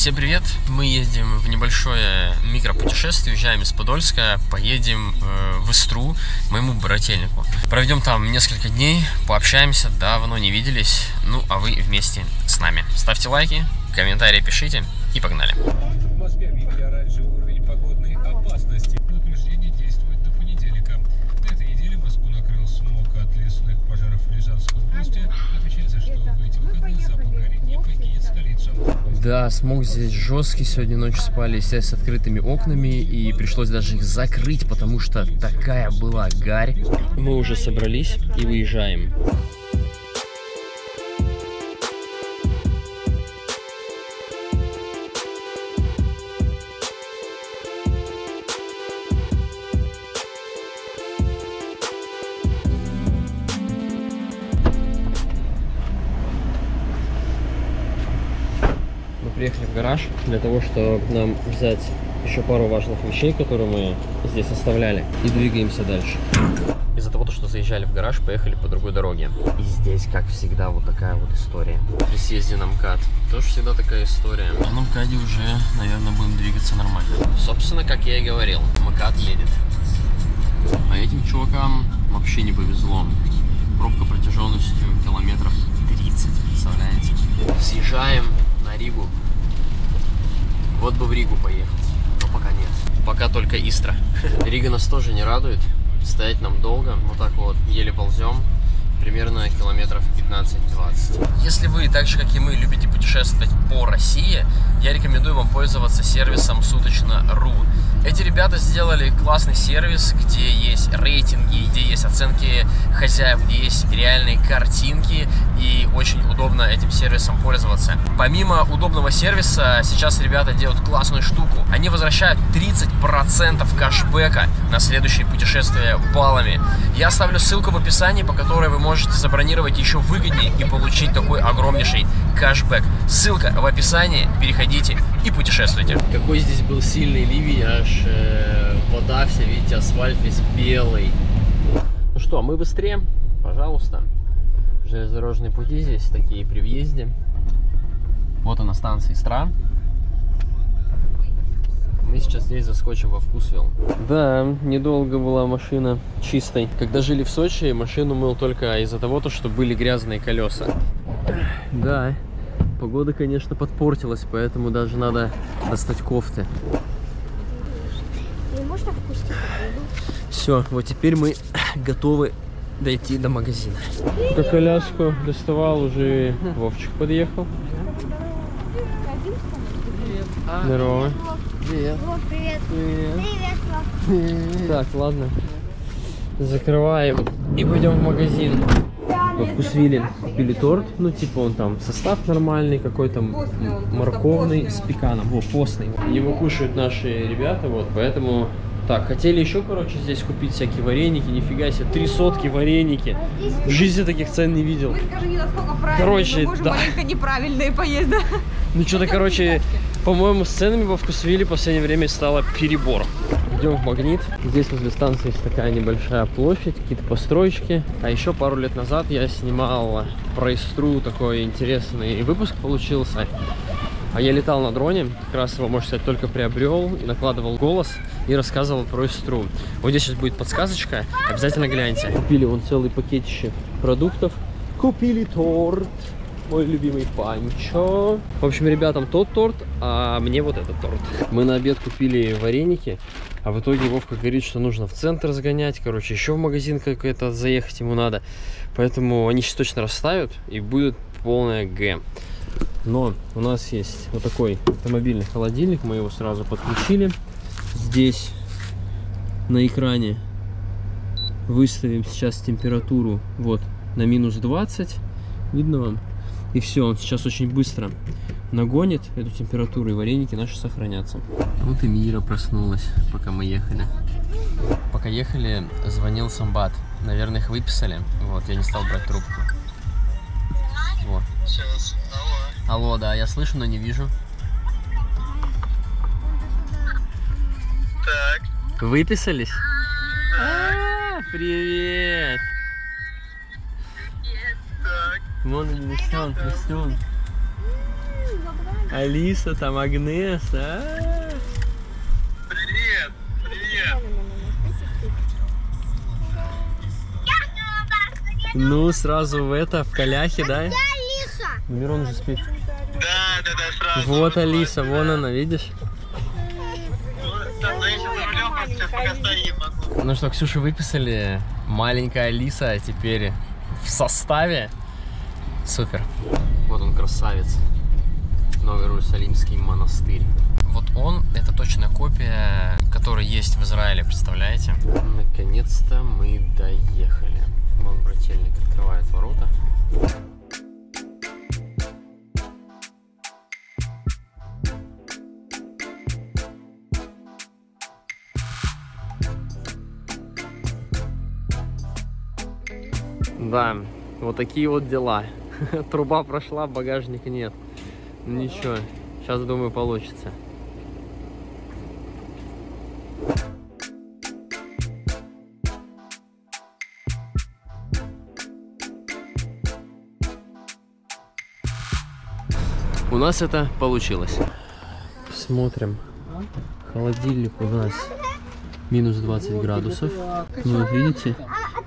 Всем привет! Мы едем в небольшое микропутешествие, уезжаем из Подольска, поедем э, в Истру, моему брательнику. Проведем там несколько дней, пообщаемся, давно не виделись, ну а вы вместе с нами. Ставьте лайки, комментарии пишите и погнали! В Москве объявили оранжевый уровень погодной опасности. Предупреждение действует до понедельника. На этой неделе Москву накрыл смог от лесных пожаров в Рязанской области. Отвечается, что в эти выходные запах Да, смог здесь жесткий, сегодня ночью спали все с открытыми окнами и пришлось даже их закрыть, потому что такая была гарь. Мы уже собрались и выезжаем. Гараж для того, чтобы нам взять еще пару важных вещей, которые мы здесь оставляли, и двигаемся дальше. Из-за того, что заезжали в гараж, поехали по другой дороге. И здесь, как всегда, вот такая вот история. При съезде на МКАД тоже всегда такая история. А на МКАДе уже, наверное, будем двигаться нормально. Собственно, как я и говорил, МКАД едет. А этим чувакам вообще не повезло. Пробка протяженностью километров 30, представляете? Съезжаем на Ригу. Вот бы в Ригу поехать, но пока нет. Пока только Истра. Рига нас тоже не радует. Стоять нам долго, вот так вот, еле ползем. Примерно километров 15-20. Если вы, так же как и мы, любите путешествовать по России, я рекомендую вам пользоваться сервисом суточно.ру. Эти ребята сделали классный сервис, где есть рейтинги, где есть оценки хозяев, где есть реальные картинки, и очень удобно этим сервисом пользоваться. Помимо удобного сервиса, сейчас ребята делают классную штуку. Они возвращают 30% кэшбэка на следующие путешествия баллами. Я оставлю ссылку в описании, по которой вы можете забронировать еще выгоднее и получить такой огромнейший кэшбэк. Ссылка в описании, переходите и путешествуйте. Какой здесь был сильный ливень, аж э, вода вся, видите, асфальт весь белый. Ну что, мы быстрее, пожалуйста. Железнодорожные пути здесь такие при въезде. Вот она станция Истра. Мы сейчас здесь заскочим во Вкусвилл. Да, недолго была машина чистой. Когда жили в Сочи, машину мыл только из-за того, то, что были грязные колеса. Да, погода, конечно, подпортилась, поэтому даже надо достать кофты. И можно впустить воду? Все, вот теперь мы готовы дойти до магазина. Пока коляску доставал, уже Вовчик подъехал. Здорово. Привет. Вот, привет. Привет. Привет. Так, ладно. Закрываем и пойдем в магазин. Во вкусвилле купили торт, ну типа он там состав нормальный, какой-то морковный с пеканом, во, постный. Его кушают наши ребята, вот, поэтому... Так, хотели еще, короче, здесь купить всякие вареники, нифига себе, три сотки вареники. В жизни таких цен не видел. Короче, да. неправильные поесть, да? Ну что-то, короче, по-моему, с ценами во вкусвилле в последнее время стало перебор. Идем в Магнит. Здесь возле станции есть такая небольшая площадь, какие-то постройки. А еще пару лет назад я снимал про Истру, такой интересный выпуск получился. А я летал на дроне, как раз его, можно сказать, только приобрел и накладывал голос и рассказывал про Истру. Вот здесь сейчас будет подсказочка, обязательно гляньте. Купили вон целый пакетище продуктов. Купили торт мой любимый панчо. В общем, ребятам тот торт, а мне вот этот торт. Мы на обед купили вареники, а в итоге Вовка говорит, что нужно в центр сгонять, короче, еще в магазин какой-то заехать ему надо. Поэтому они сейчас точно расставят и будет полная Г. Но у нас есть вот такой автомобильный холодильник, мы его сразу подключили. Здесь на экране выставим сейчас температуру вот на минус 20. Видно вам? И все, он сейчас очень быстро нагонит эту температуру, и вареники наши сохранятся. Вот и Мира проснулась, пока мы ехали. Пока ехали, звонил Самбат. Наверное, их выписали. Вот, я не стал брать трубку. Вот. Сейчас. Алло. Алло, да, я слышу, но не вижу. Так. Выписались? А, Привет! Вон Вестон, Вестон. Алиса, там Агнес, а? Привет, привет. Ну, сразу в это, в коляхе, да? Ну, Мирон уже спит. Да, да, да, сразу. Вот Алиса, вон она, видишь? Могу. Ну что, Ксюша выписали. Маленькая Алиса теперь в составе. Супер. Вот он, красавец. Новый Иерусалимский монастырь. Вот он, это точная копия, которая есть в Израиле, представляете? Наконец-то мы доехали. Вон брательник открывает ворота. Да, вот такие вот дела. Труба прошла, багажника нет. Ну ничего, сейчас думаю получится. У нас это получилось. Смотрим. Холодильник у нас минус 20 градусов. Ну вот видите,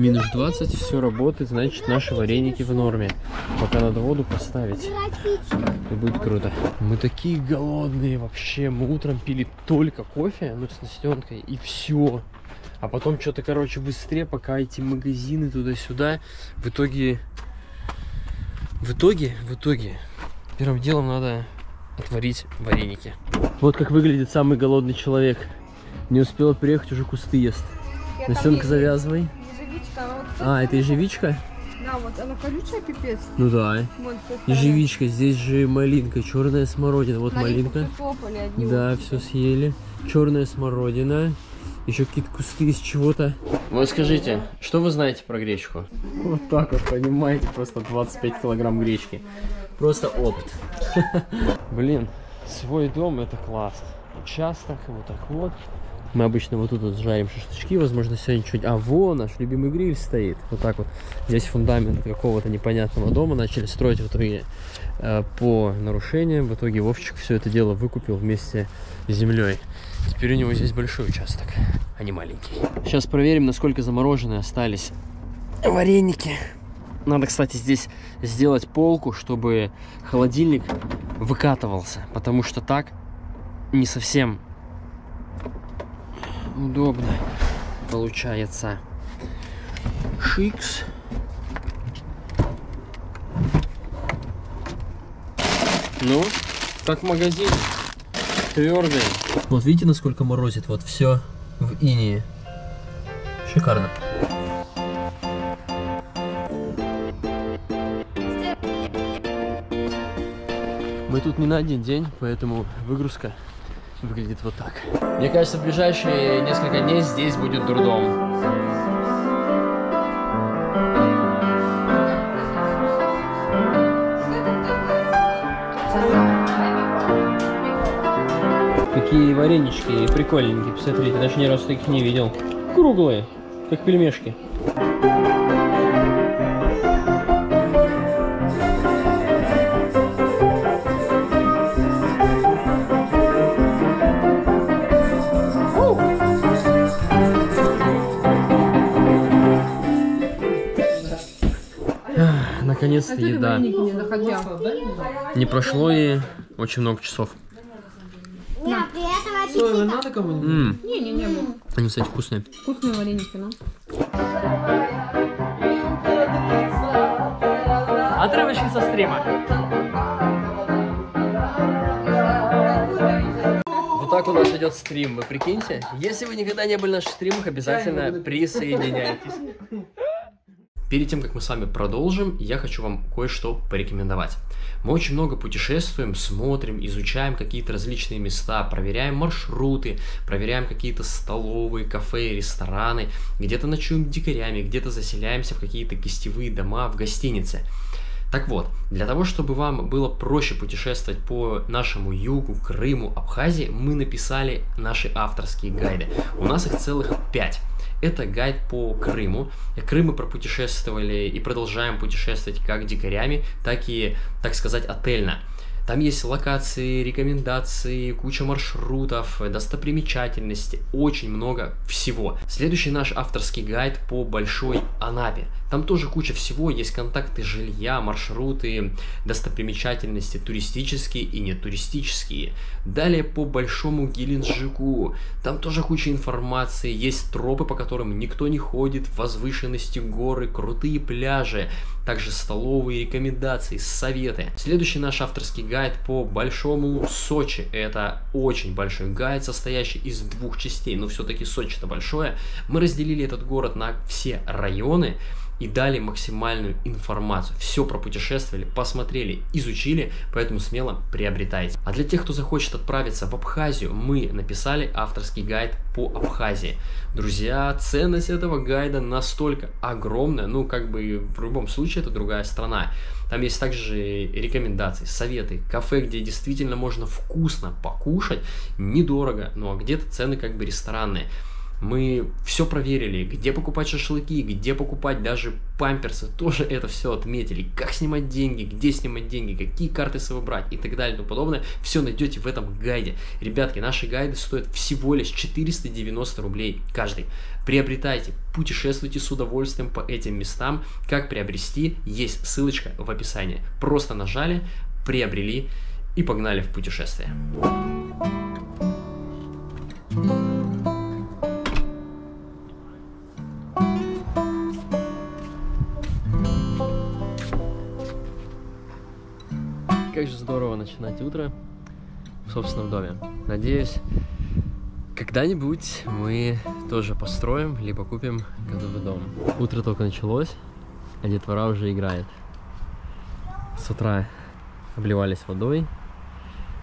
минус 20, все работает, значит наши вареники в норме. Пока надо воду поставить, и будет круто. Мы такие голодные вообще, мы утром пили только кофе, ну с Настенкой, и все. А потом что-то, короче, быстрее, пока эти магазины туда-сюда. В итоге, в итоге, в итоге, первым делом надо отварить вареники. Вот как выглядит самый голодный человек. Не успела приехать, уже кусты ест. Настенка, завязывай. Ежевичка, она вот, А, это ежевичка? да, вот она колючая пипец. Ну да. Вот. Ежевичка, здесь же малинка, черная смородина. Вот Малинку малинка. слопали, одни Да, все съели. Черная смородина. Еще какие-то кусты из чего-то. Вот скажите, что вы знаете про гречку? Вот так вот, понимаете, просто 25 килограмм гречки. Просто опыт. Блин, свой дом это классно. Участок, вот так вот. Мы обычно вот тут вот жарим шашлычки, возможно, сегодня чуть... А, вон наш любимый гриль стоит. Вот так вот. Здесь фундамент какого-то непонятного дома начали строить в итоге э, по нарушениям. В итоге Вовчик все это дело выкупил вместе с землей. Теперь у него здесь большой участок, а не маленький. Сейчас проверим, насколько замороженные остались вареники. Надо, кстати, здесь сделать полку, чтобы холодильник выкатывался, потому что так не совсем удобно получается. Шикс. Ну, как в магазине. Твердые. Вот видите, насколько морозит? Вот все в инии. Шикарно. Мы тут не на один день, поэтому выгрузка выглядит вот так. Мне кажется, в ближайшие несколько дней здесь будет дурдом. Какие варенички прикольненькие, посмотрите, даже ни разу таких не видел. Круглые, как пельмешки. Наконец-то еда. не заходя. Не прошло и очень много часов. Не, не, не. Они, кстати, вкусные. Вкусные вареники, ну. Отрывочки со стрима. Вот так у нас идет стрим, вы прикиньте. Если вы никогда не были на наших стримах, обязательно присоединяйтесь. Перед тем, как мы с вами продолжим, я хочу вам кое-что порекомендовать. Мы очень много путешествуем, смотрим, изучаем какие-то различные места, проверяем маршруты, проверяем какие-то столовые, кафе, рестораны, где-то ночуем дикарями, где-то заселяемся в какие-то гостевые дома, в гостиницы. Так вот, для того, чтобы вам было проще путешествовать по нашему югу, Крыму, Абхазии, мы написали наши авторские гайды. У нас их целых пять. Это гайд по Крыму. Крым мы пропутешествовали и продолжаем путешествовать как дикарями, так и, так сказать, отельно. Там есть локации, рекомендации, куча маршрутов, достопримечательности, очень много всего. Следующий наш авторский гайд по Большой Анапе. Там тоже куча всего, есть контакты жилья, маршруты, достопримечательности, туристические и нетуристические. Далее по Большому Геленджику. Там тоже куча информации, есть тропы, по которым никто не ходит, возвышенности горы, крутые пляжи, также столовые рекомендации, советы. Следующий наш авторский гайд по Большому Сочи. Это очень большой гайд, состоящий из двух частей, но все-таки Сочи это большое. Мы разделили этот город на все районы и дали максимальную информацию. Все пропутешествовали, посмотрели, изучили, поэтому смело приобретайте. А для тех, кто захочет отправиться в Абхазию, мы написали авторский гайд по Абхазии. Друзья, ценность этого гайда настолько огромная, ну как бы в любом случае это другая страна. Там есть также рекомендации, советы, кафе, где действительно можно вкусно покушать, недорого, ну а где-то цены как бы ресторанные. Мы все проверили, где покупать шашлыки, где покупать даже памперсы, тоже это все отметили. Как снимать деньги, где снимать деньги, какие карты с собой брать и так далее и тому подобное. Все найдете в этом гайде. Ребятки, наши гайды стоят всего лишь 490 рублей каждый. Приобретайте, путешествуйте с удовольствием по этим местам. Как приобрести, есть ссылочка в описании. Просто нажали, приобрели и погнали в путешествие. Как же здорово начинать утро в собственном доме. Надеюсь, когда-нибудь мы тоже построим, либо купим готовый дом. Утро только началось, а детвора уже играет. С утра обливались водой,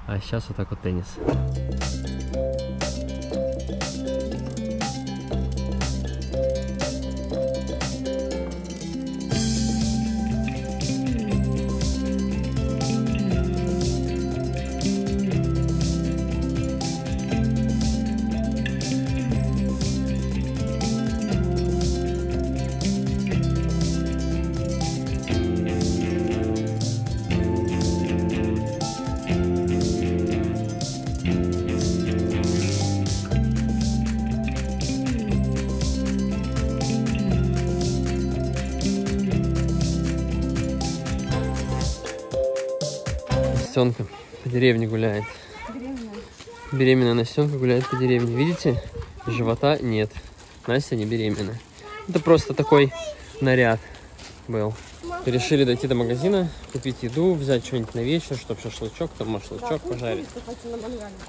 а сейчас вот так вот теннис. Настенка по деревне гуляет. Беременная Настенка гуляет по деревне. Видите? Живота нет. Настя не беременна. Это просто такой наряд был. Решили дойти до магазина, купить еду, взять что-нибудь на вечер, чтобы шашлычок, там машлычок пожарить.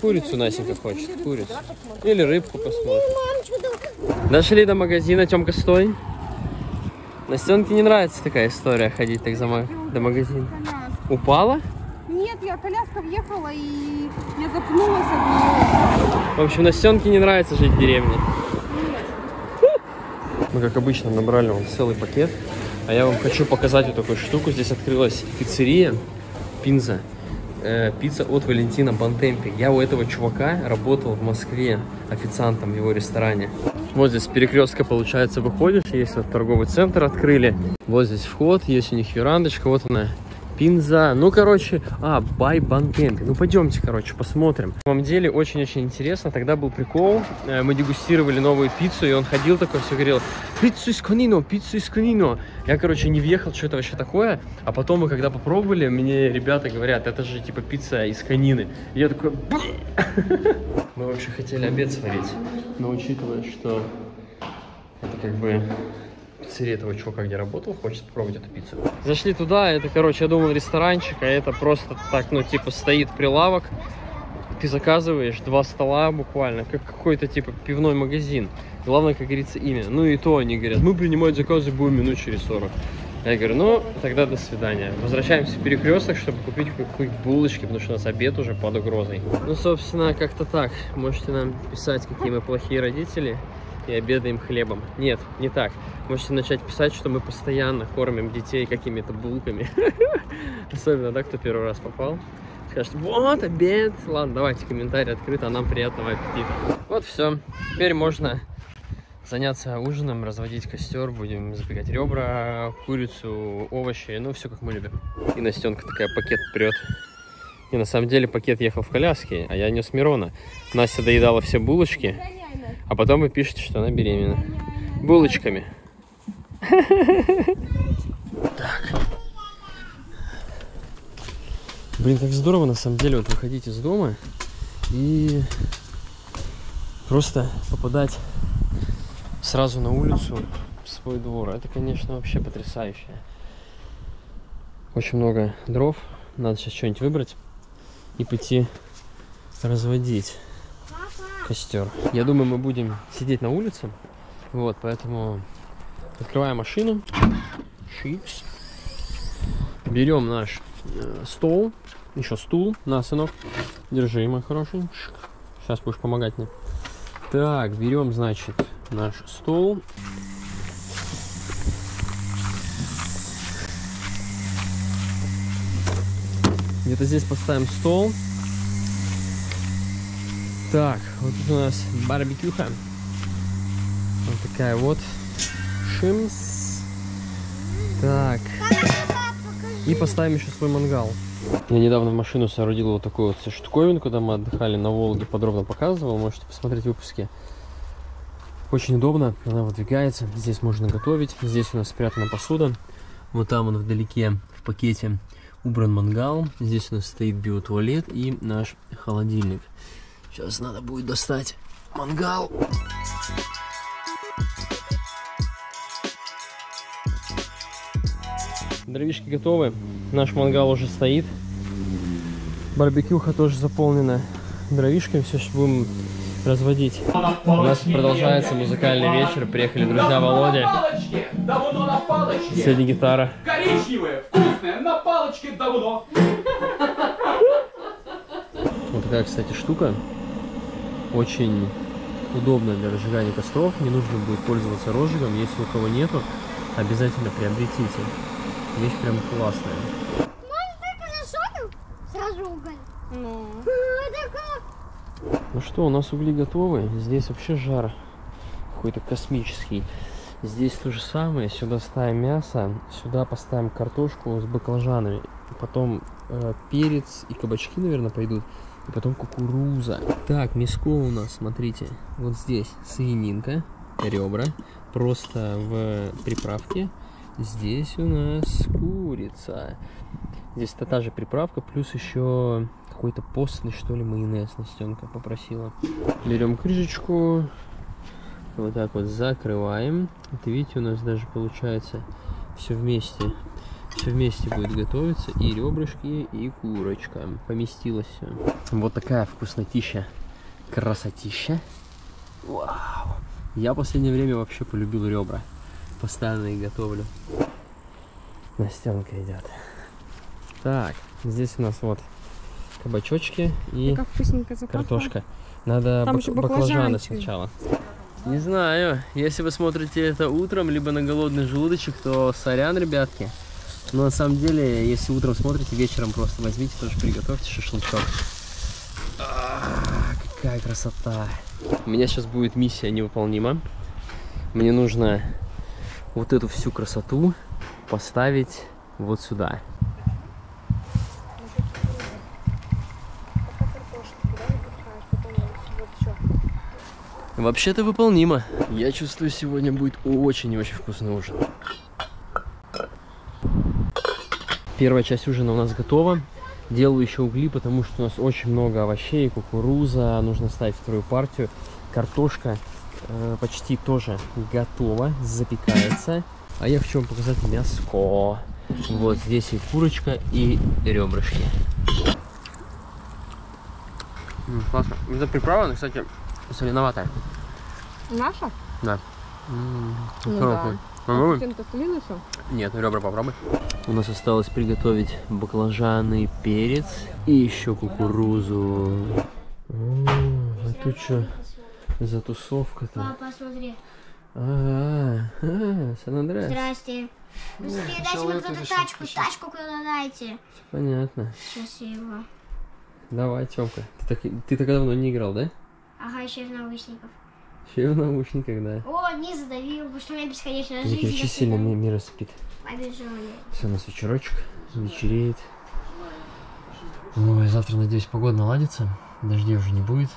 Курицу Настенька хочет, курицу. Или рыбку посмотрим. Дошли до магазина, Тёмка, стой. Настенке не нравится такая история, ходить так за до магазина. Упала? Нет, я коляска въехала и я запнулась об В общем, Настенке не нравится жить в деревне. Мы, как обычно, набрали вам целый пакет. А я вам хочу показать вот такую штуку. Здесь открылась пиццерия Пинза. Э, пицца от Валентина Бантемпи. Я у этого чувака работал в Москве официантом в его ресторане. Вот здесь перекрестка, получается, выходишь. Есть вот торговый центр открыли. Вот здесь вход, есть у них верандочка. Вот она, Пинза. Ну, короче, а, бай Бантемпи. Ну, пойдемте, короче, посмотрим. На самом деле, очень-очень интересно. Тогда был прикол. Э, Мы дегустировали новую пиццу, и он ходил такой, все говорил, пиццу из конино, пиццу из конино. Я, короче, не въехал, что это вообще такое. А потом мы, когда попробовали, мне ребята говорят, это же, типа, пицца из конины. Я такой! Мы вообще хотели обед сварить. Но учитывая, что это как бы пиццерия этого чувака, где работал, хочет попробовать эту пиццу. Зашли туда, это, короче, я думал ресторанчик, а это просто так, ну, типа, стоит прилавок, ты заказываешь два стола буквально, как какой-то, типа, пивной магазин. Главное, как говорится, имя. Ну и то они говорят, мы принимать заказы будем минут через 40. Я говорю, ну, тогда до свидания. Возвращаемся в перекресток, чтобы купить какие-нибудь булочки, потому что у нас обед уже под угрозой. Ну, собственно, как-то так. Можете нам писать, какие мы плохие родители и обедаем хлебом. Нет, не так. Можете начать писать, что мы постоянно кормим детей какими-то булками. Особенно, да, кто первый раз попал. Скажет, вот обед. Ладно, давайте комментарий открыт, а нам приятного аппетита. Вот все. Теперь можно заняться ужином, разводить костер, будем запекать ребра, курицу, овощи, ну все как мы любим. И Настенка такая пакет прет. И на самом деле пакет ехал в коляске, а я нес Мирона. Настя доедала все булочки, а потом вы пишете, что она беременна. Булочками. Так. Блин, как здорово на самом деле вот выходить из дома и просто попадать сразу на улицу в свой двор. Это, конечно, вообще потрясающе. Очень много дров. Надо сейчас что-нибудь выбрать и пойти разводить костер. Я думаю, мы будем сидеть на улице. Вот, поэтому открываем машину. Шипс. Берем наш э, стол. Еще стул. На, сынок. Держи, мой хороший. Сейчас будешь помогать мне. Так, берем, значит, наш стол. Где-то здесь поставим стол. Так, вот тут у нас барбекюха. Вот такая вот. Шимс. Так. И поставим еще свой мангал. Я недавно в машину соорудил вот такую вот штуковину, когда мы отдыхали на Волге, подробно показывал. Можете посмотреть выпуски. Очень удобно, она выдвигается. Здесь можно готовить. Здесь у нас спрятана посуда. Вот там он вдалеке в пакете убран мангал. Здесь у нас стоит биотуалет и наш холодильник. Сейчас надо будет достать мангал. Дровишки готовы. Наш мангал уже стоит. Барбекюха тоже заполнена дровишками. Все, сейчас будем разводить. У нас продолжается музыкальный вечер. Приехали друзья Володя. палочке, давно на палочке. Сегодня гитара. Коричневое, вкусное, на палочке давно. Вот такая, кстати, штука. Очень удобная для разжигания костров. Не нужно будет пользоваться розжигом. Если у кого нету, обязательно приобретите. Вещь прям классная. Сразу уголь. Ну, Ну что, у нас угли готовы. Здесь вообще жар какой-то космический. Здесь то же самое. Сюда ставим мясо, сюда поставим картошку с баклажанами. Потом э, перец и кабачки, наверное, пойдут. Потом кукуруза. Так, мяско у нас, смотрите. Вот здесь свининка, ребра. Просто в приправке. Здесь у нас курица. Здесь та, та же приправка, плюс еще какой-то постный, что ли, майонез Настенка попросила. Берем крышечку, вот так вот закрываем. Это, видите, у нас даже получается все вместе. Все вместе будет готовиться. И ребрышки, и курочка. Поместилось все. Вот такая вкуснотища. Красотища. Вау. Я в последнее время вообще полюбил ребра. Постоянно их готовлю. Настенка идет. Так, здесь у нас вот кабачочки и картошка. Надо Там бак- баклажаны баклажанчики. сначала. Не знаю, если вы смотрите это утром, либо на голодный желудочек, то сорян, ребятки. Но на самом деле, если утром смотрите, вечером просто возьмите, тоже приготовьте шашлычок. А, какая красота. У меня сейчас будет миссия невыполнима. Мне нужно вот эту всю красоту поставить вот сюда. Вообще-то выполнимо. Я чувствую, сегодня будет очень и очень вкусный ужин. Первая часть ужина у нас готова. Делаю еще угли, потому что у нас очень много овощей, кукуруза. Нужно ставить вторую партию. Картошка э, почти тоже готова, запекается. А я хочу вам показать мяско. Вот здесь и курочка, и ребрышки. М, классно. Это приправа, кстати, соленоватая. Наша? Да. М, Ну хороший. да. Попробуй. Все? Нет, ну ребра попробуй. У нас осталось приготовить баклажаны, перец и еще кукурузу. О, а тут что за тусовка-то? Папа, смотри. А, а, Сан-Андреас. Здрасте. Быстрее дайте мне кто-то тачку, тачку куда дайте. Понятно. Сейчас я его. Давай, Тёмка. Ты так, ты так давно не играл, да? Ага, еще в наушниках. В наушниках, да. О, не задавил, потому что у меня бесконечная Не жизнь. если сильно, ми- мира спит. Побежали. Все, у нас вечерочек, вечереет. Ой, завтра, надеюсь, погода наладится, дождей уже не будет.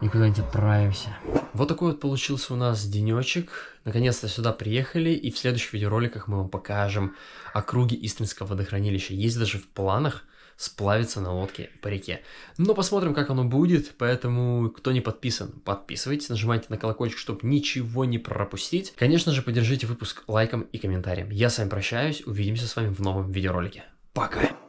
И куда-нибудь отправимся. Вот такой вот получился у нас денечек. Наконец-то сюда приехали, и в следующих видеороликах мы вам покажем округи Истринского водохранилища. Есть даже в планах сплавиться на лодке по реке. Но посмотрим, как оно будет, поэтому кто не подписан, подписывайтесь, нажимайте на колокольчик, чтобы ничего не пропустить. Конечно же, поддержите выпуск лайком и комментарием. Я с вами прощаюсь, увидимся с вами в новом видеоролике. Пока!